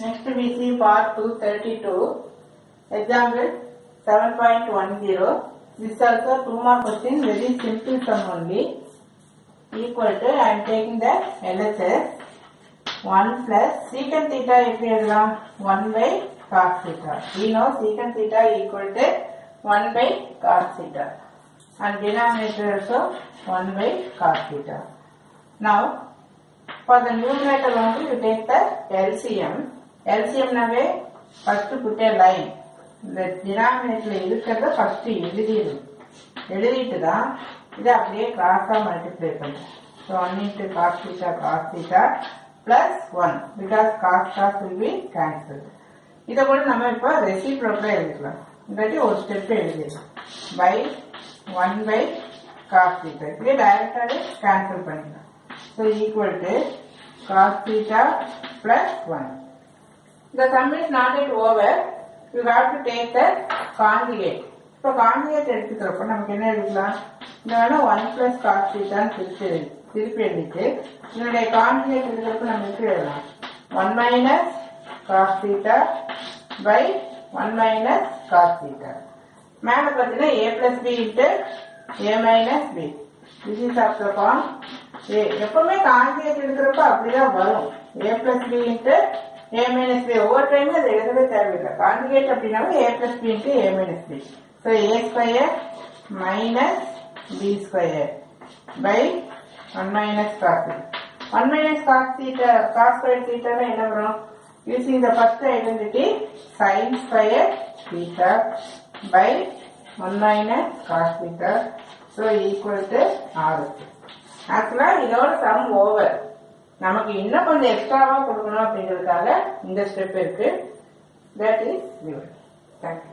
Next we see part 232. Example 7.10. This is also two more question, very simple sum only. Equal to, I am taking the LHS. 1 plus secant theta எப்படி எழுதலாம் 1 by cos theta. We know secant theta equal to 1 by cos theta. And denominator also 1 by cos theta. Now, for the numerator only you take the LCM. எல்சிஎம்னாவே first புட்டே line இந்த டினாமினேட்டர்ல இருக்கிறத first எழுதிடு எழுதிட்டு தான் இதை அப்படியே கிராஸா மல்டிப்ளை பண்ணுறேன் so one into cos theta cos theta plus one because cos cos will be cancel இதை கூட நம்ம இப்போ ரெசிப்ரோக்கில் எழுதிக்கலாம். இல்லாட்டி ஒரு ஸ்டெப் எழுதிடலாம். By one by cos theta இப்படியே டைரக்டாகவே கேன்சல் பண்ணிடலாம். So equal to cos theta plus one The sum is not yet over. You have to take the conjugate. இப்போ கான்ஜுகேட் எடுத்துக்கிறப்ப நமக்கு என்ன எடுக்கலாம் இந்த வேணா ஒன் பிளஸ் காஸ் தான் திருப்பி எழுதி திருப்பி எழுதிட்டு இதனுடைய கான்ஜுகேட் எடுக்கிறப்ப நம்ம எப்படி எழுதலாம்? One minus cos theta by one minus cos theta மேல பார்த்தீங்கன்னா A plus B into A minus B this is of the form A எப்பவுமே கான்ஜுகேட் எடுக்கிறப்ப அப்படிதான் வரும். A plus B into A minus B ஒவ்வொரு டைம் அது எழுதவே தேவையில்லை. கான்ஜுகேட் அப்படின்னாலும் A plus B into A minus B so A square minus B square by one minus cos one minus cos theta cos square தீட்டானா என்ன வரும்? Using the first identity sine square theta by one minus cos theta so equal to ஆறு ஆக்சுவலாக இதோட some over நமக்கு இன்னும் கொஞ்சம் எக்ஸ்ட்ராவா கொடுக்கணும் அப்படிங்கிறதுக்காக இந்த ஸ்டெப் இருக்கு. That is thank you